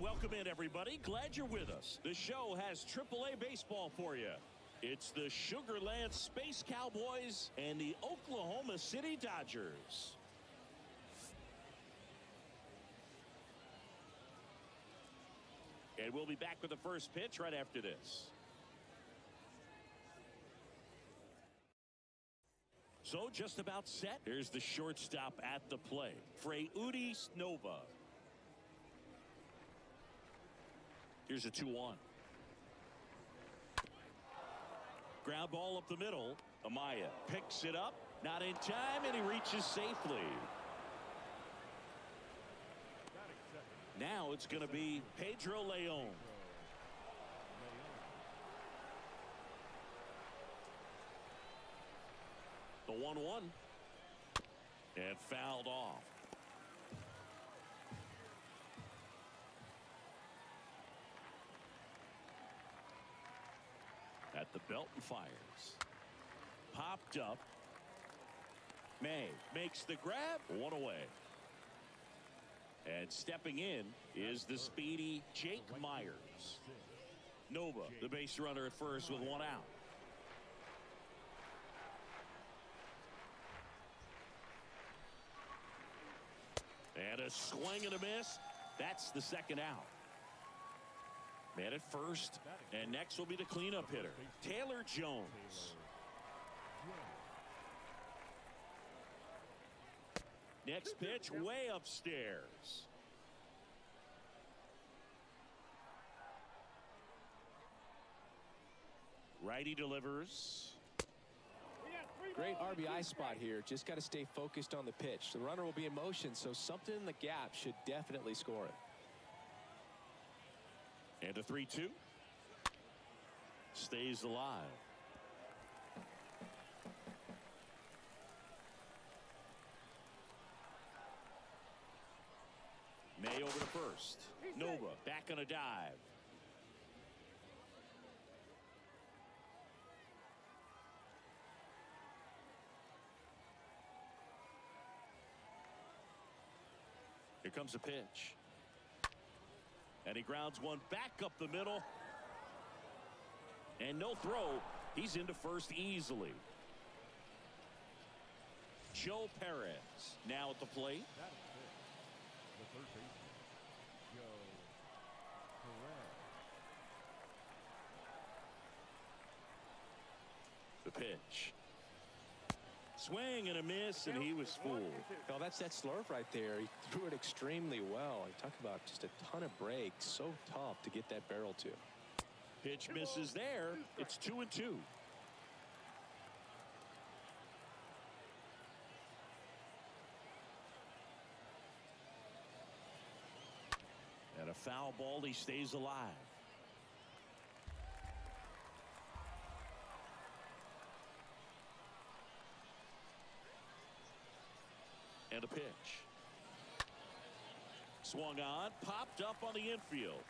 welcome in, everybody. Glad you're with us. The show has AAA baseball for you. It's the Sugar Land Space Cowboys and the Oklahoma City Dodgers. And we'll be back with the first pitch right after this. So just about set. Here's the shortstop at the play. Freudis Nova. Here's a 2-1. Ground ball up the middle. Amaya picks it up. Not in time, and he reaches safely. Now it's going to be Pedro Leon. The 1-1. And fouled off. At the belt and fires. Popped up. May makes the grab. One away. And stepping in is the speedy Jake Myers. Nova, the base runner at first with one out. And a swing and a miss. That's the second out. Man at first. And next will be the cleanup hitter, Taylor Jones. Next pitch way upstairs. Righty delivers. Great RBI spot here. Just got to stay focused on the pitch. The runner will be in motion, so something in the gap should definitely score it. And a 3 2. Stays alive. May over to first. Nova back on a dive. Here comes a pitch. And he grounds one back up the middle. And no throw. He's into first easily. Joe Perez now at the plate. The third baseman, Joe Perez. The pitch. Swing and a miss, and he was fooled. Oh, that's that slurve right there. He threw it extremely well. I talk about just a ton of breaks. So tough to get that barrel to. Pitch misses there. It's two and two. And a foul ball. He stays alive. And a pitch. Swung on, popped up on the infield.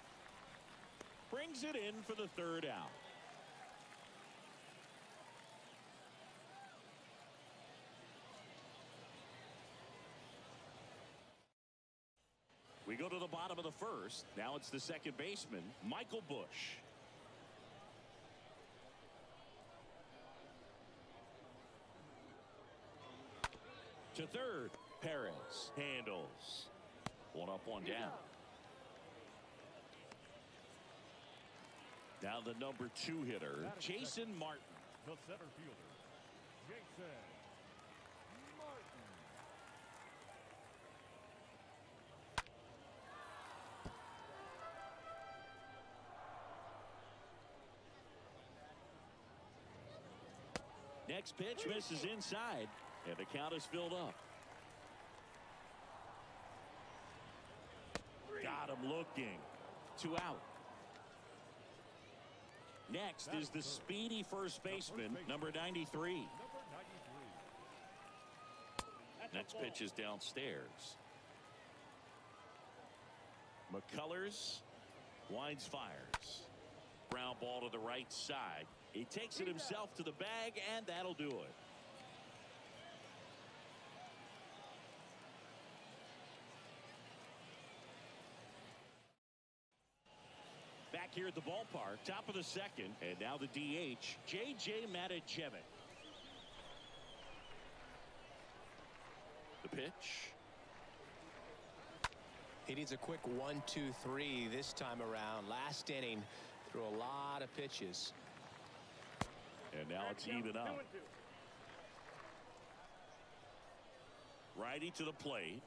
Brings it in for the third out. We go to the bottom of the first. Now it's the second baseman, Michael Busch. To third, Perez handles. One up, one down. Now the number two hitter, Jason Martin. The center fielder, Jason Martin. Next pitch misses inside, and the count is filled up. Got him looking. Two out. Next is the speedy first baseman, number 93. Next pitch is downstairs. McCullers winds fires. Ground ball to the right side. He takes it himself to the bag, and that'll do it. Here at the ballpark. Top of the second. And now the DH, J.J. Matijevic. The pitch. He needs a quick one, two, three this time around. Last inning, threw a lot of pitches. And now it's even up. Righty to the plate.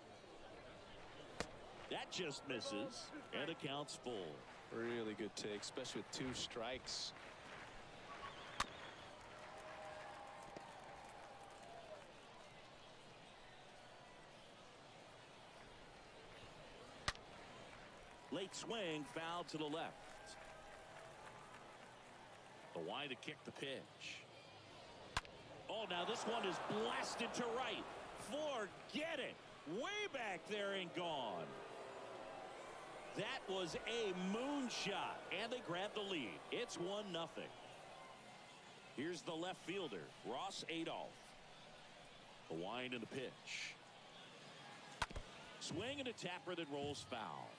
That just misses. And accounts full. Really good take, especially with two strikes. Late swing, foul to the left. The wide to kick the pitch. Oh, now this one is blasted to right. Forget it. Way back there and gone. That was a moonshot, and they grab the lead. It's 1 nothing. Here's the left fielder, Ross Adolph. The wind and the pitch. Swing and a tapper that rolls foul.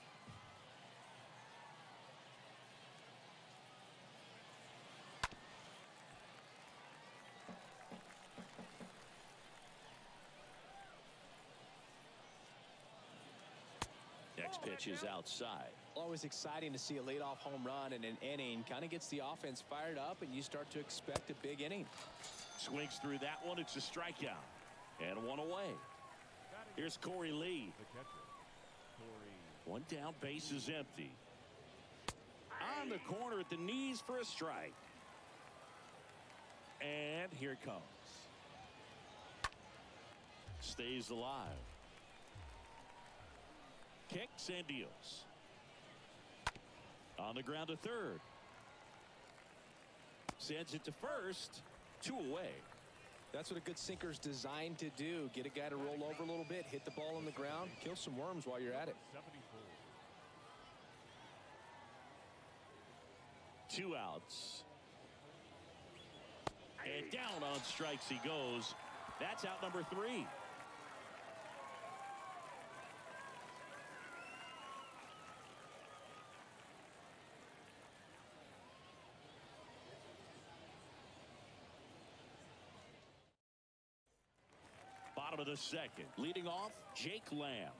Next pitch is outside. Always exciting to see a leadoff home run in an inning. Kind of gets the offense fired up, and you start to expect a big inning. Swings through that one. It's a strikeout. And one away. Here's Corey Lee. The catcher, Corey. One down, base is empty. On the corner at the knees for a strike. And here it comes. Stays alive. Kicks and deals. On the ground to third. Sends it to first. Two away. That's what a good sinker is designed to do. Get a guy to roll over a little bit, hit the ball on the ground, kill some worms while you're at it. 74. Two outs. And down on strikes he goes. That's out number three. Bottom of the second. Leading off, Jake Lamb.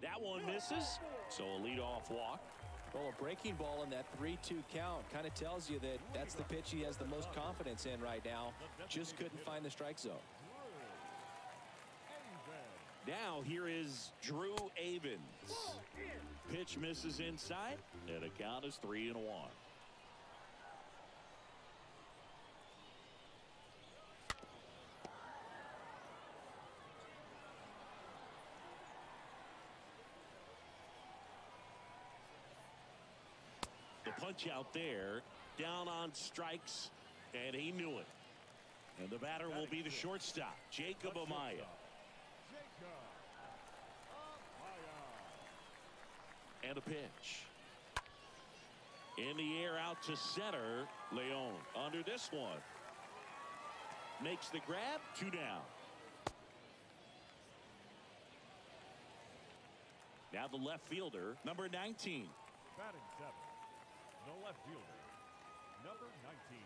That one misses. So a leadoff walk. Well, a breaking ball in that 3-2 count kind of tells you that that's the pitch he has the most confidence in right now. Just couldn't find the strike zone. Now here is Drew Avans. Pitch misses inside, and a count is three and one. The punch out there, down on strikes, and he knew it. And the batter will be the shortstop, Jacob Amaya. Jacob Amaya. And a pitch. In the air out to center. Leon under this one. Makes the grab. Two down. Now the left fielder, number 19. Batting seven. The left fielder, number 19.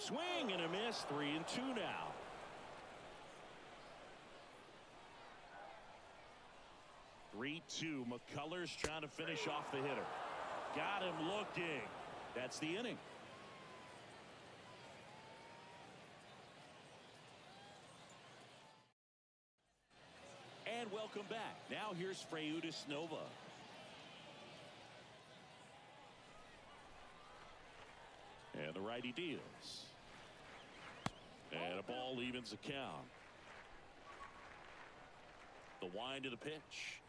Swing and a miss. Three and two now. Three two. McCullers trying to finish off the hitter. Got him looking. That's the inning. And welcome back. Now here's Freudis Nova. And the righty deals. And a ball evens the count. The wind of the pitch.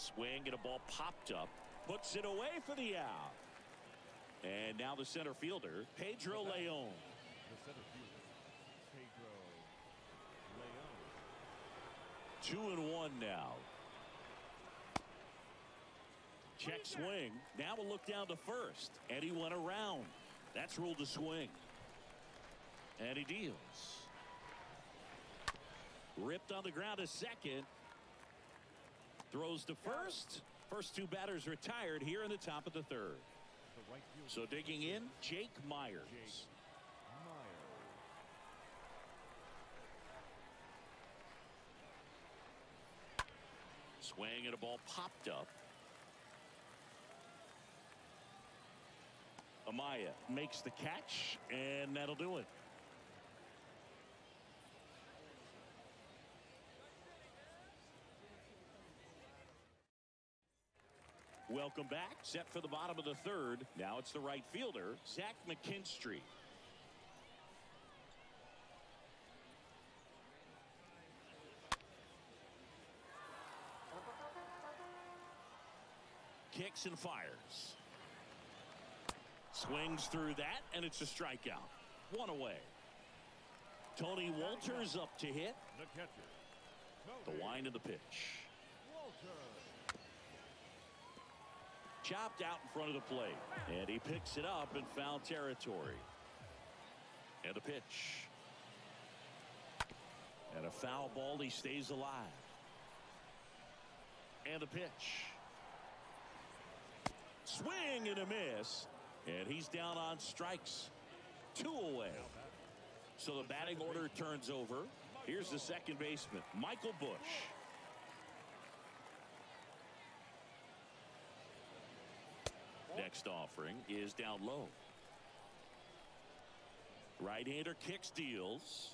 Swing and a ball popped up. Puts it away for the out. And now the center fielder, Pedro Leon. The center fielder, Pedro Leon. Two and one now. Check swing. Now we'll look down to first. And he went around. That's ruled a swing. And he deals. Ripped on the ground a second. Throws to first. First two batters retired here in the top of the third. The right fielder, So digging in, Jake Myers. Myers. Swing and a ball popped up. Amaya makes the catch, and that'll do it. Welcome back. Set for the bottom of the third. Now it's the right fielder, Zach McKinstry. Kicks and fires. Swings through that, and it's a strikeout. One away. Tony Walters up to hit. The catcher. The wind of the pitch. Walters. Chopped out in front of the plate. And he picks it up in foul territory. And a pitch. And a foul ball. He stays alive. And a pitch. Swing and a miss. And he's down on strikes. Two away. So the batting order turns over. Here's the second baseman, Michael Busch. Next offering is down low. Right-hander kicks deals.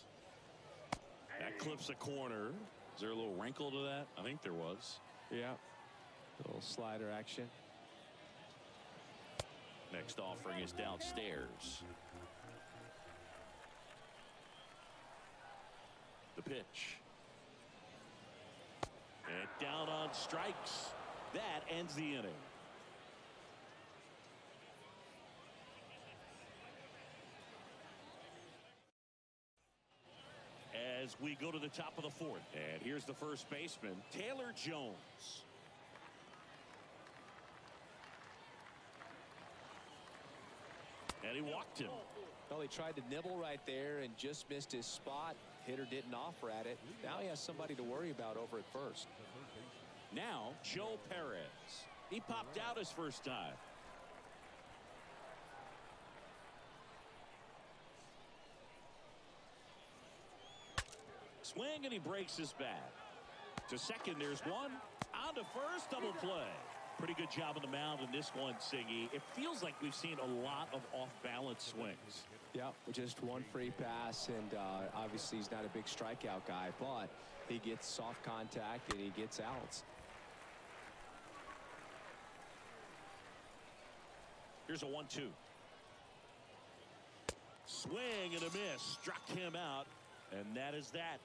That clips a corner. Is there a little wrinkle to that? I think there was. Yeah. Little slider action. Next offering is downstairs. The pitch. And down on strikes. That ends the inning. As we go to the top of the fourth. And here's the first baseman, Taylor Jones. And he walked him. Well, he tried to nibble right there and just missed his spot. Hitter didn't offer at it. Now he has somebody to worry about over at first. Now, Joe Perez. He popped out his first time. Swing and he breaks his bat. To second, there's one. On to first, double play. Pretty good job on the mound in this one, Siggy. It feels like we've seen a lot of off-balance swings. Yeah, just one free pass, and uh, obviously he's not a big strikeout guy, but he gets soft contact and he gets outs. Here's a one-two. Swing and a miss. Struck him out. And that is that.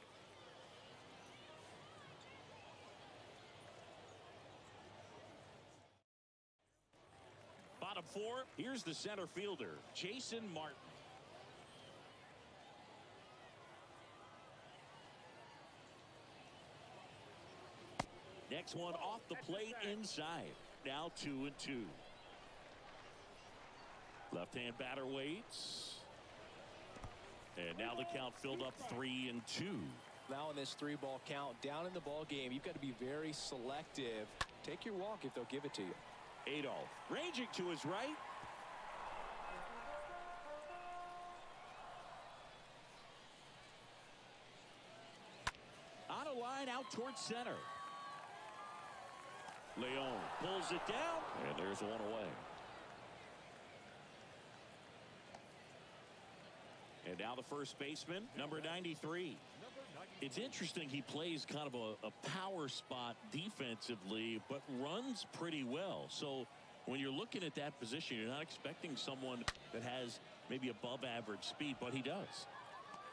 Bottom four. Here's the center fielder, Jason Martin. Next one off the plate inside. Now two and two. Left-hand batter waits. And now the count filled up three and two. Now in this three ball count, down in the ball game, you've got to be very selective. Take your walk if they'll give it to you. Adolph ranging to his right. On a line out towards center. Leon pulls it down, and there's one away. And now the first baseman, number 93. Number 90. It's interesting he plays kind of a, a power spot defensively, but runs pretty well. So when you're looking at that position, you're not expecting someone that has maybe above average speed, but he does.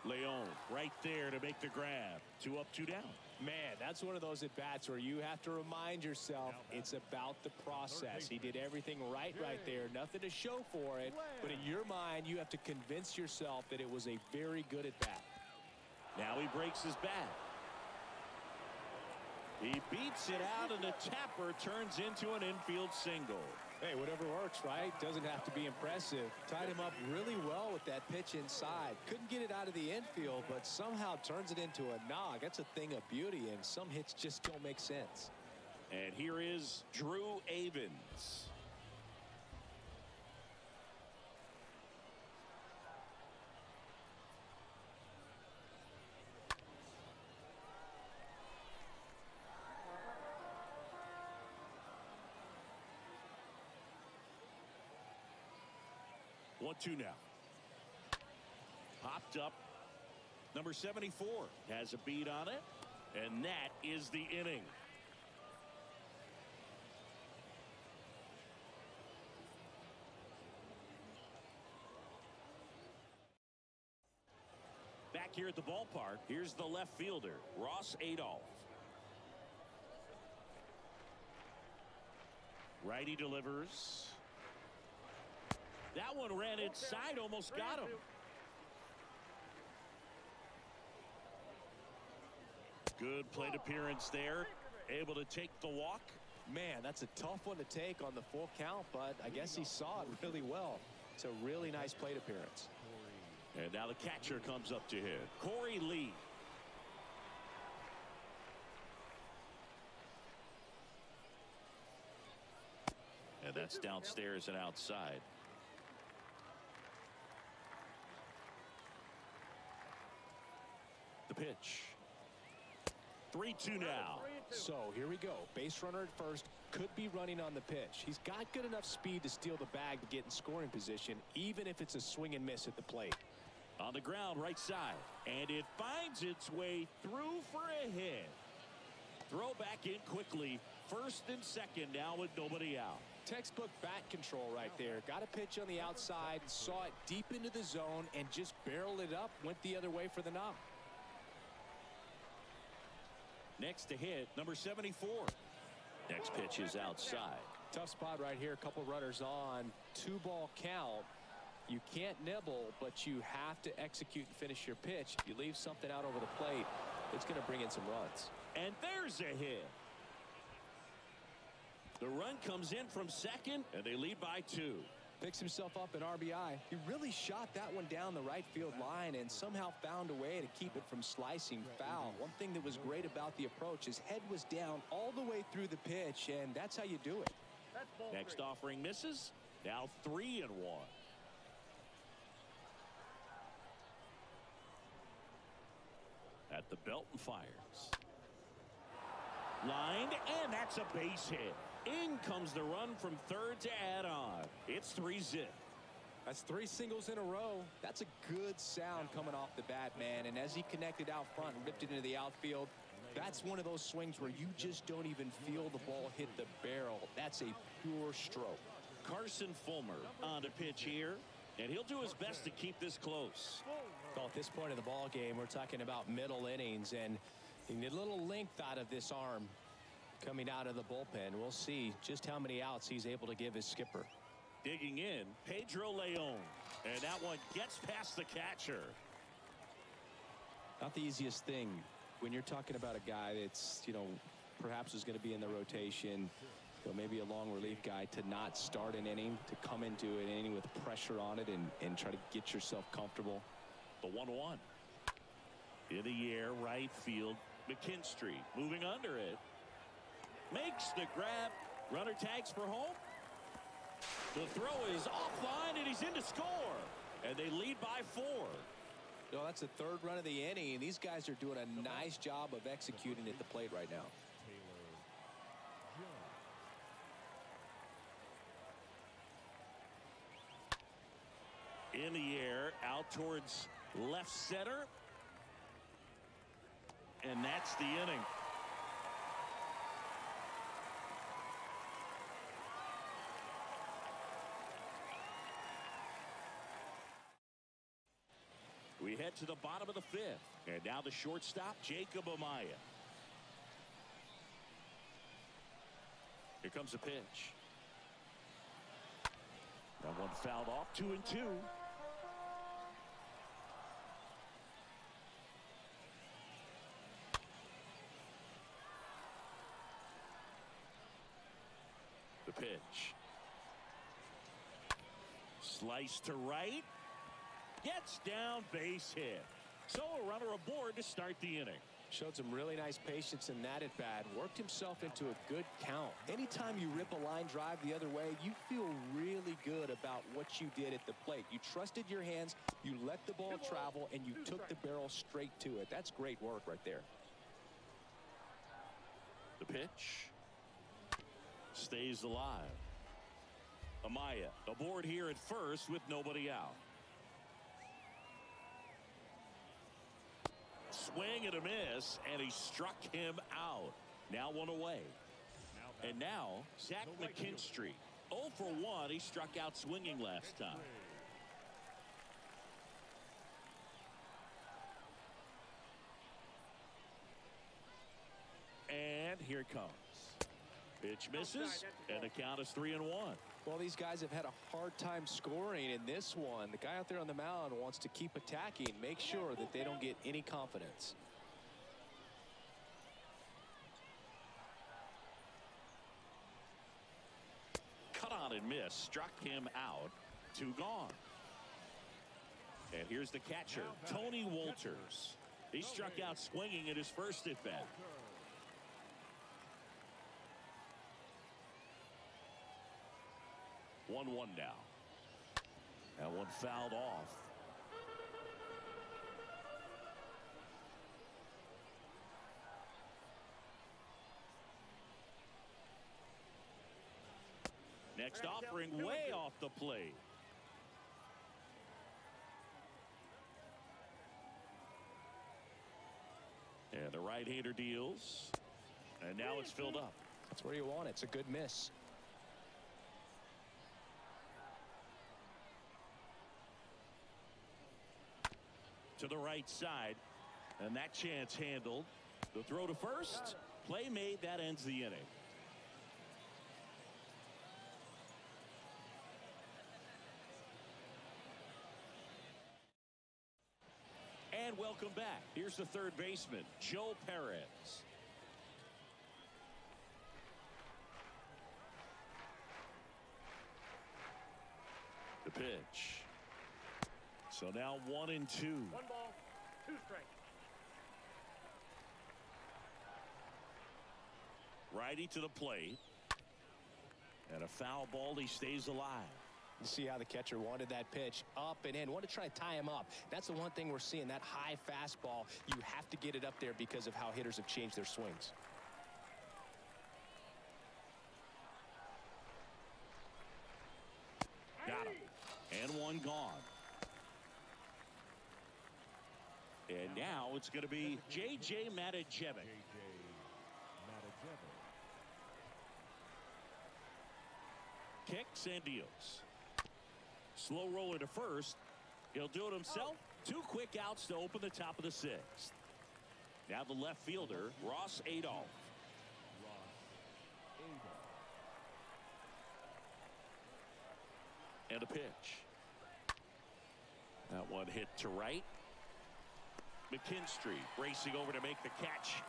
Leon right there to make the grab. Two up, two down. Man, that's one of those at bats where you have to remind yourself it's about the process. He did everything right right there, nothing to show for it, but in your mind, you have to convince yourself that it was a very good at bat. Now he breaks his bat. He beats it out, and the tapper turns into an infield single. Hey, whatever works, right? Doesn't have to be impressive. Tied him up really well with that pitch inside. Couldn't get it out of the infield, but somehow turns it into a nog. That's a thing of beauty, and some hits just don't make sense. And here is Drew Avans. One two now. Popped up. Number 74 has a beat on it. And that is the inning. Back here at the ballpark, here's the left fielder, Ross Adolph. Righty delivers. That one ran inside, almost got him. Good plate appearance there. Able to take the walk. Man, that's a tough one to take on the full count, but I guess he saw it really well. It's a really nice plate appearance. And now the catcher comes up to hit. Corey Lee. And that's downstairs and outside. Pitch. 3-2 now. So here we go. Base runner at first. Could be running on the pitch. He's got good enough speed to steal the bag to get in scoring position, even if it's a swing and miss at the plate. On the ground, right side. And it finds its way through for a hit. Throw back in quickly. First and second now with nobody out. Textbook bat control right there. Got a pitch on the outside, saw it deep into the zone, and just barreled it up, went the other way for the knock. Next to hit, number 74. Next pitch is outside. Tough spot right here. A couple runners on. Two ball count. You can't nibble, but you have to execute and finish your pitch. If you leave something out over the plate, it's going to bring in some runs. And there's a hit. The run comes in from second, and they lead by two. Picks himself up an RBI. He really shot that one down the right field line and somehow found a way to keep it from slicing foul. One thing that was great about the approach, his head was down all the way through the pitch, and that's how you do it. Next offering misses. Now three and one. At the belt and fires. Lined, and that's a base hit. In comes the run from third to add on. It's three zip. That's three singles in a row. That's a good sound coming off the bat, man. And as he connected out front and ripped it into the outfield, that's one of those swings where you just don't even feel the ball hit the barrel. That's a pure stroke. Carson Fulmer on the pitch here, and he'll do his best to keep this close. Well, at this point in the ball game, we're talking about middle innings, and you need a little length out of this arm coming out of the bullpen. We'll see just how many outs he's able to give his skipper. Digging in, Pedro Leon. And that one gets past the catcher. Not the easiest thing when you're talking about a guy that's, you know, perhaps is going to be in the rotation, you know, maybe a long relief guy, to not start an inning, to come into an inning with pressure on it and, and try to get yourself comfortable. The 1 1. In the air, right field. McKinstry moving under it. Makes the grab. Runner tags for home. The throw is offline, and he's in to score. And they lead by four. No, that's the third run of the inning, and these guys are doing a nice job of executing at the plate right now. In the air, out towards left center. And that's the inning. We head to the bottom of the fifth. And now the shortstop, Jacob Amaya. Here comes the pitch. That one fouled off, two and two. The pitch. Slice to right. Gets down base hit. So a runner aboard to start the inning. Showed some really nice patience in that at bat. Worked himself into a good count. Anytime you rip a line drive the other way, you feel really good about what you did at the plate. You trusted your hands, you let the ball travel, and you took the barrel straight to it. That's great work right there. The pitch stays alive. Amaya aboard here at first with nobody out. Swing and a miss, and he struck him out. Now one away. And now, Zach McKinstry. 0 for 1. He struck out swinging last time. And here comes. Pitch misses, and the count is 3 and 1. Well, these guys have had a hard time scoring in this one. The guy out there on the mound wants to keep attacking, make sure that they don't get any confidence. Cut on and miss, struck him out. Two gone. And here's the catcher, Tony Walters. He struck out swinging at his first at bat. One one now. That one fouled off. Next offering way off the plate. And the right-hander deals. And now it's filled up. That's where you want it. It's a good miss. To the right side. And that chance handled. The throw to first. Play made. That ends the inning. And welcome back. Here's the third baseman, Joe Perez. The pitch. So now one and two. One ball, two strikes. Righty to the plate. And a foul ball. He stays alive. You see how the catcher wanted that pitch up and in. Want to try to tie him up. That's the one thing we're seeing. That high fastball, you have to get it up there because of how hitters have changed their swings. Got him. And one gone. And now it's going to be J.J. Matijevic. J.J. Matijevic. Kicks and deals. Slow roller to first. He'll do it himself. Oh. Two quick outs to open the top of the sixth. Now the left fielder, Ross Adolph. Ross Adolph. And a pitch. That one hit to right. McKinstry racing over to make the catch.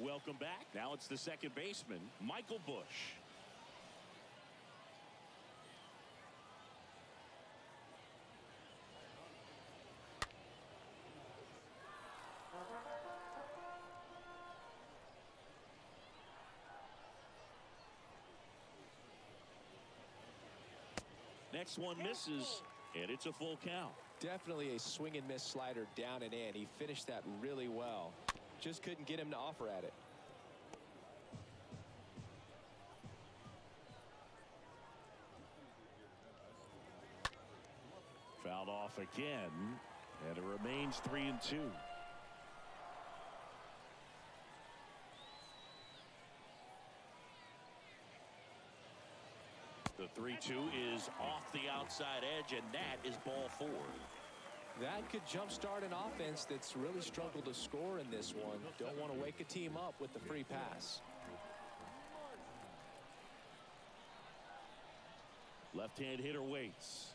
Welcome back. Now it's the second baseman, Michael Busch. next one misses, and it's a full count. Definitely a swing and miss slider down and in. He finished that really well. Just couldn't get him to offer at it. Fouled off again, and it remains 3 and 2. 3-2 is off the outside edge, and that is ball four. That could jumpstart an offense that's really struggled to score in this one. Don't want to wake a team up with the free pass. Left-hand hitter waits.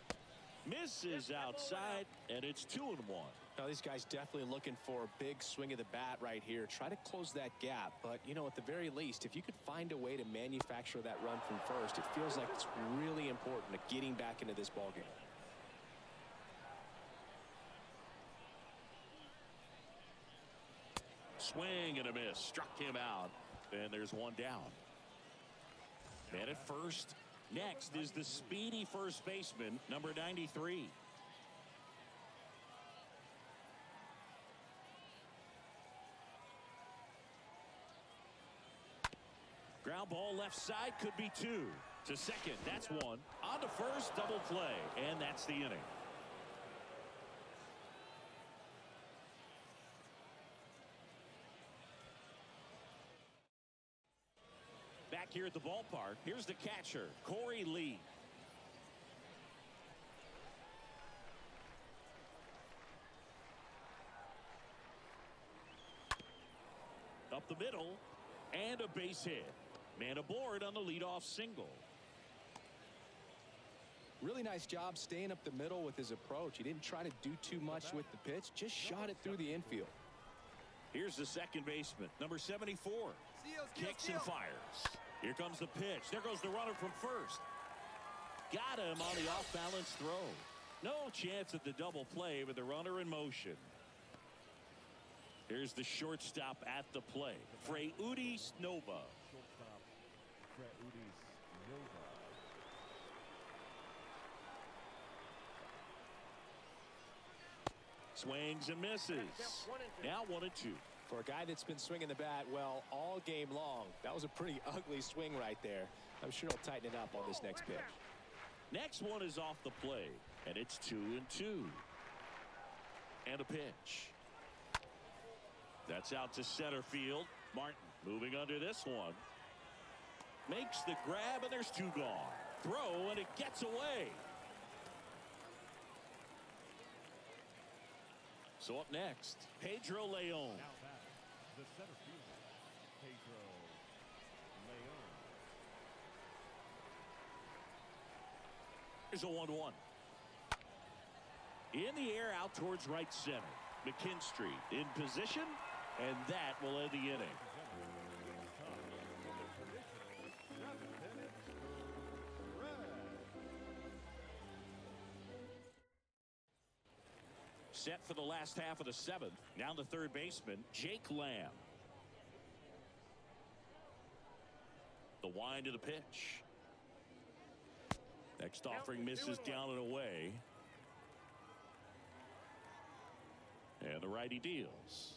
Misses outside, and it's two and one. Now, these guys definitely looking for a big swing of the bat right here. Try to close that gap. But, you know, at the very least, if you could find a way to manufacture that run from first, it feels like it's really important to getting back into this ballgame. Swing and a miss. Struck him out. And there's one down. Man at first. Next is the speedy first baseman, number 93. Ball left side could be two. To second, that's one. On to first, double play. And that's the inning. Back here at the ballpark, here's the catcher, Corey Lee. Up the middle, and a base hit. Man aboard on the leadoff single. Really nice job staying up the middle with his approach. He didn't try to do too much with the pitch, just shot it through the infield. Here's the second baseman, number 74. Kicks and fires. Here comes the pitch. There goes the runner from first. Got him on the off-balance throw. No chance at the double play with the runner in motion. Here's the shortstop at the play. Freudis Nova. Shortstop, Freudis Nova. Swings and misses. Now one and two. For a guy that's been swinging the bat well all game long, that was a pretty ugly swing right there. I'm sure he'll tighten it up on this next pitch. Next one is off the play, and it's two and two. And a pitch. That's out to center field. Martin moving under this one. Makes the grab, and there's two gone. Throw, and it gets away. So up next, Pedro Leon. Now back, the center fielder, Pedro Leon. Here's a 1 1. In the air out towards right center. McKinstry in position, and that will end the inning. Set for the last half of the seventh. Now the third baseman, Jake Lamb. The wind to the pitch. Next offering misses down and away. And the righty deals.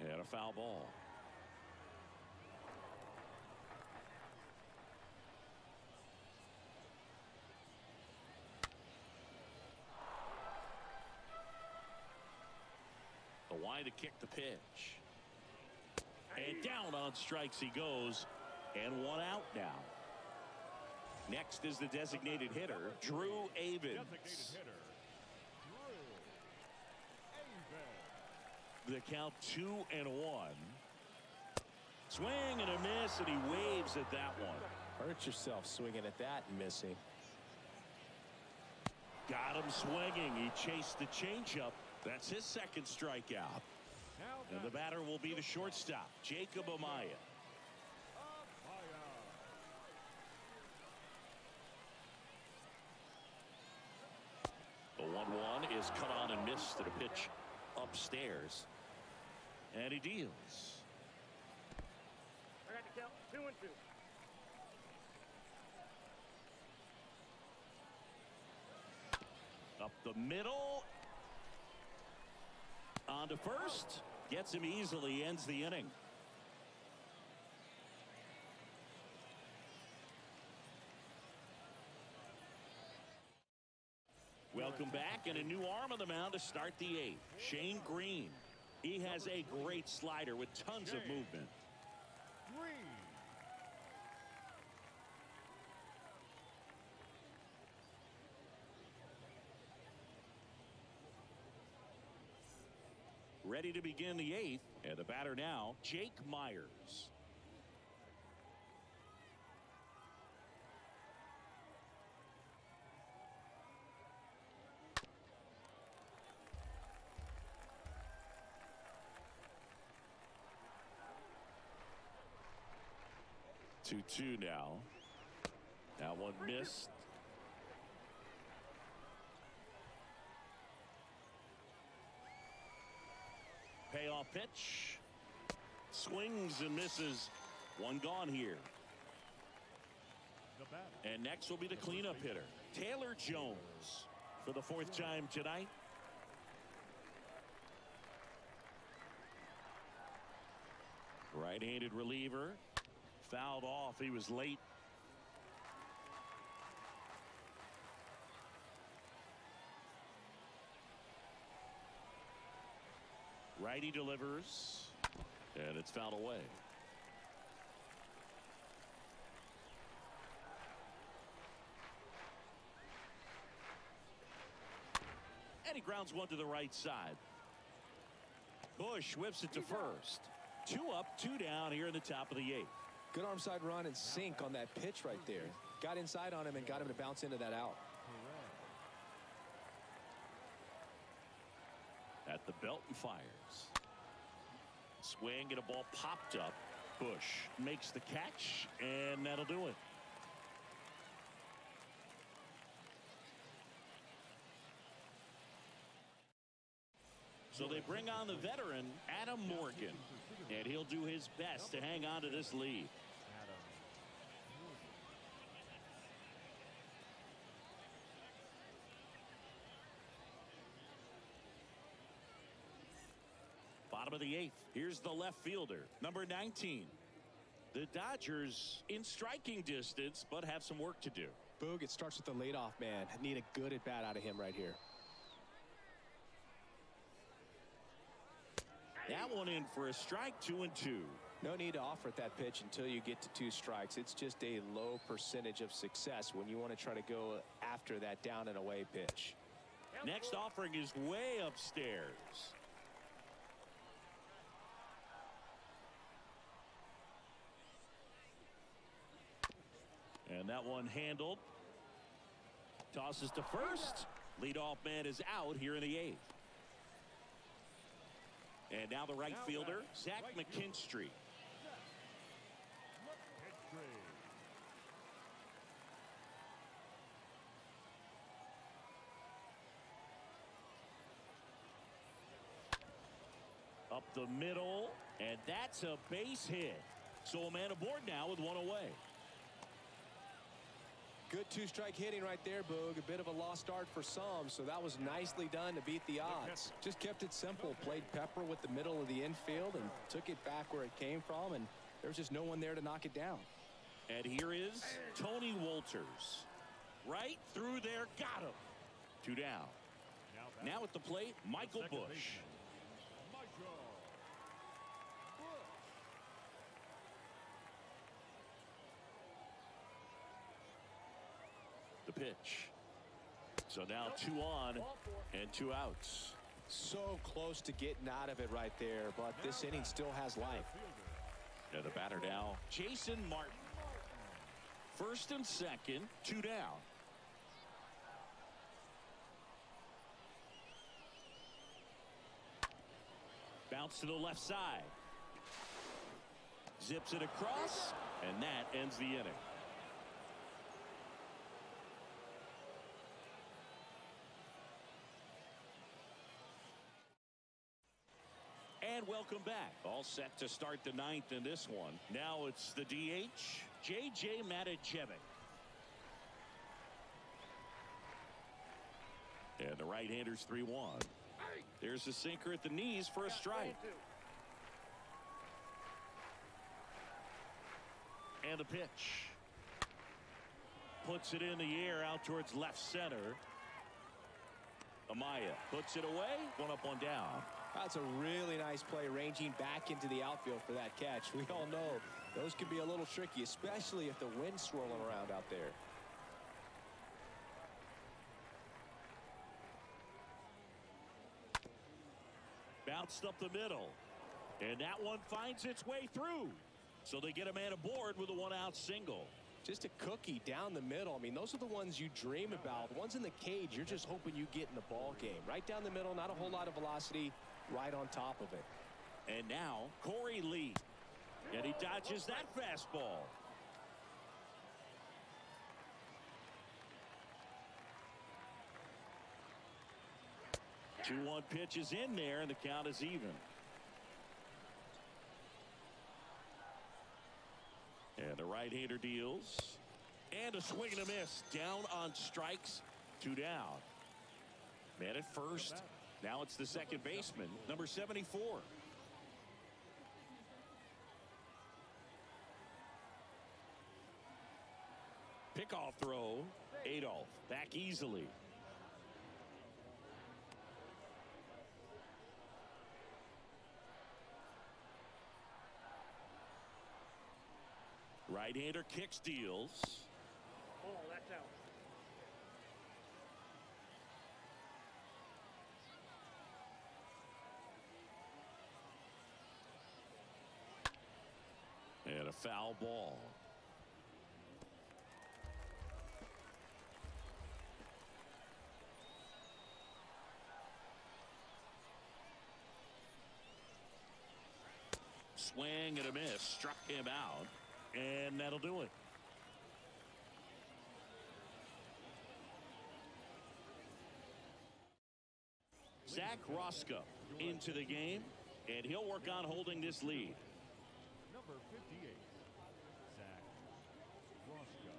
And a foul ball. To kick the pitch. And down on strikes he goes. And one out now. Next is the designated hitter, Drew Avans. Designated hitter, Drew Avans. The count two and one. Swing and a miss, and he waves at that one. Hurt yourself swinging at that and missing. Got him swinging. He chased the changeup. That's his second strikeout. And the batter will be the shortstop, Jacob Amaya. The 1-1 is cut on and missed at a pitch upstairs. And he deals. I got the count two and two. Up the middle. On to first. Gets him easily. Ends the inning. Welcome back and a new arm on the mound to start the eighth. Shane Greene. He has a great slider with tons of movement. Greene. ready to begin the eighth. And the batter now, Jake Myers. Two two now. That one missed. Pitch. Swings and misses. One gone here. And next will be the cleanup hitter, Taylor Jones, for the fourth time tonight. Right-handed reliever. Fouled off. He was late. Righty delivers. And it's fouled away. And he grounds one to the right side. Busch whips it to first. Two up, two down here in the top of the eighth. Good arm side run and sink on that pitch right there. Got inside on him and got him to bounce into that out. At the belt and fires. Swing and a ball popped up. Busch makes the catch, and that'll do it. So they bring on the veteran, Adam Morgan, and he'll do his best to hang on to this lead. Bottom of the eighth. Here's the left fielder, number 19. The Dodgers in striking distance, but have some work to do. Boog, it starts with the leadoff man. Need a good at bat out of him right here. That one in for a strike, two and two. No need to offer at that pitch until you get to two strikes. It's just a low percentage of success when you want to try to go after that down and away pitch. Next offering is way upstairs. And that one handled. Tosses to first. Leadoff man is out here in the eighth. And now the right Now fielder, back, Zach right McKinstry. Up the middle, and that's a base hit. So a man aboard now with one away. Good two-strike hitting right there, Boog. A bit of a lost start for some, so that was nicely done to beat the odds. Just kept it simple. Played Pepper with the middle of the infield and took it back where it came from, and there was just no one there to knock it down. And here is Tony Walters. Right through there, got him. Two down. Now. At the plate, Michael Busch. baseman, Michael Busch. The pitch. So now two on and two outs. So close to getting out of it right there, but this inning still has life. And the batter now, Jason Martin. First and second, two down. Bounce to the left side. Zips it across, and that ends the inning. And welcome back. All set to start the ninth in this one. Now it's the DH, J.J. Matijevic. And the right-hander's 3-1. There's a sinker at the knees for a strike. And the pitch. Puts it in the air out towards left center. Amaya puts it away. One up, one down. That's a really nice play ranging back into the outfield for that catch. We all know those can be a little tricky, especially if the wind's swirling around out there. Bounced up the middle. And that one finds its way through. So they get a man aboard with a one-out single. Just a cookie down the middle. I mean, those are the ones you dream about. The ones in the cage, you're just hoping you get in the ball game. Right down the middle, not a whole lot of velocity, right on top of it. And now Korey Lee. And he dodges that fastball. Two one pitch is in there and the count is even. And the right-hander deals. And a swing and a miss. Down on strikes. Two down. Man at first now it's the second baseman, number 74. Pickoff throw. Adolph back easily. Right-hander kicks deals. Oh, that's out. And a foul ball. Swing and a miss. Struck him out. And that'll do it. Zach Roscoe into the game, and he'll work on holding this lead. Number 58, Zach Roscoe.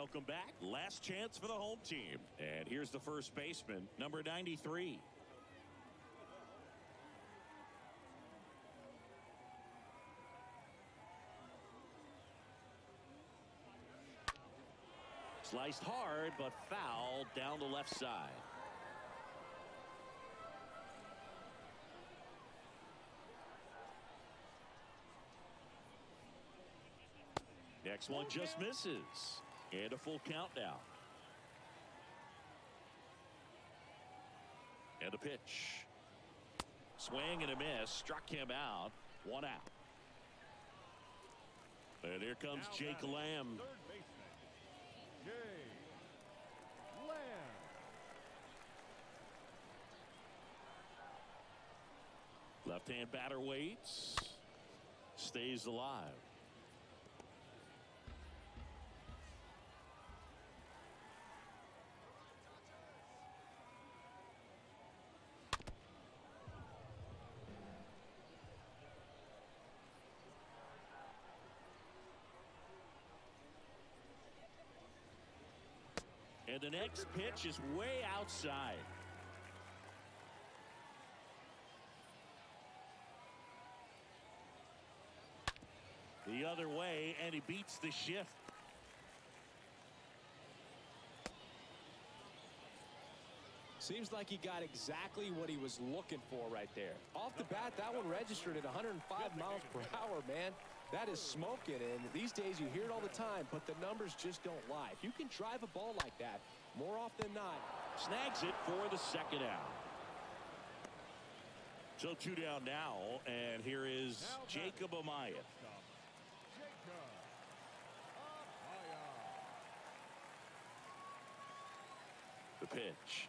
Welcome back. Last chance for the home team. And here's the first baseman, number 93. Sliced hard, but foul down the left side. Next one just misses. And a full count now. And a pitch. Swing and a miss. Struck him out. One out. And here comes Now Jake Lamb. Third baseman, Jay Lamb. Left-hand batter waits. Stays alive. And the next pitch is way outside. The other way, and he beats the shift. Seems like he got exactly what he was looking for right there. Off the bat, that one registered at 105 miles per hour, man. That is smoking, and these days you hear it all the time, but the numbers just don't lie. If you can drive a ball like that, more often than not, Snags it for the second out. So two down now, and here is Jacob Amaya. Jacob Amaya. The pitch.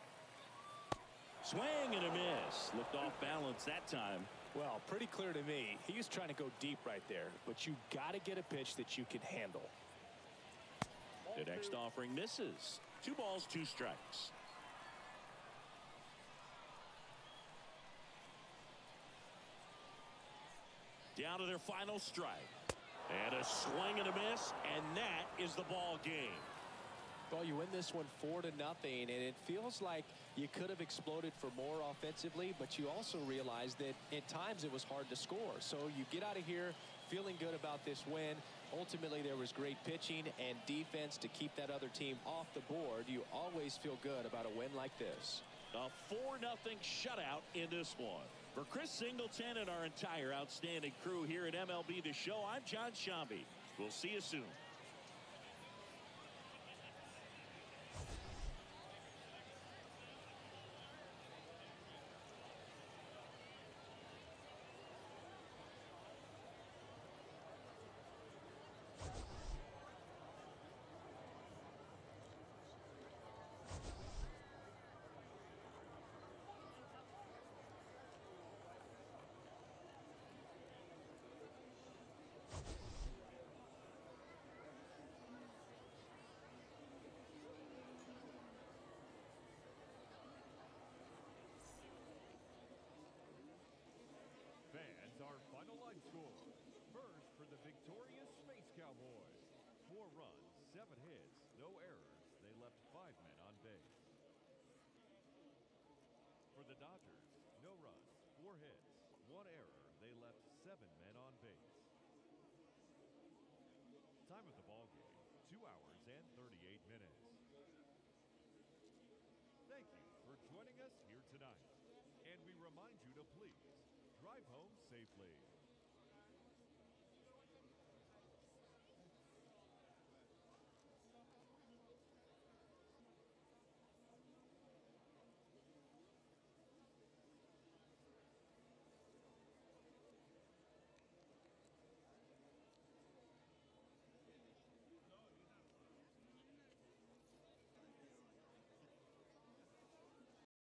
Swing and a miss. Looked off balance that time. Well, pretty clear to me, he was trying to go deep right there, but you got to get a pitch that you can handle. The next offering misses. Two balls, two strikes. Down to their final strike. And a swing and a miss, and that is the ball game. Well, you win this one four to nothing, and it feels like you could have exploded for more offensively, but you also realize that at times it was hard to score. So you get out of here feeling good about this win. Ultimately, there was great pitching and defense to keep that other team off the board. You always feel good about a win like this. A 4 nothing shutout in this one. For Chris Singleton and our entire outstanding crew here at MLB The Show, I'm Jon Sciambi. We'll see you soon. The Dodgers, no runs, four hits, one error. They left seven men on base. Time of the ball game, two hours and 38 minutes. Thank you for joining us here tonight. And we remind you to please drive home safely.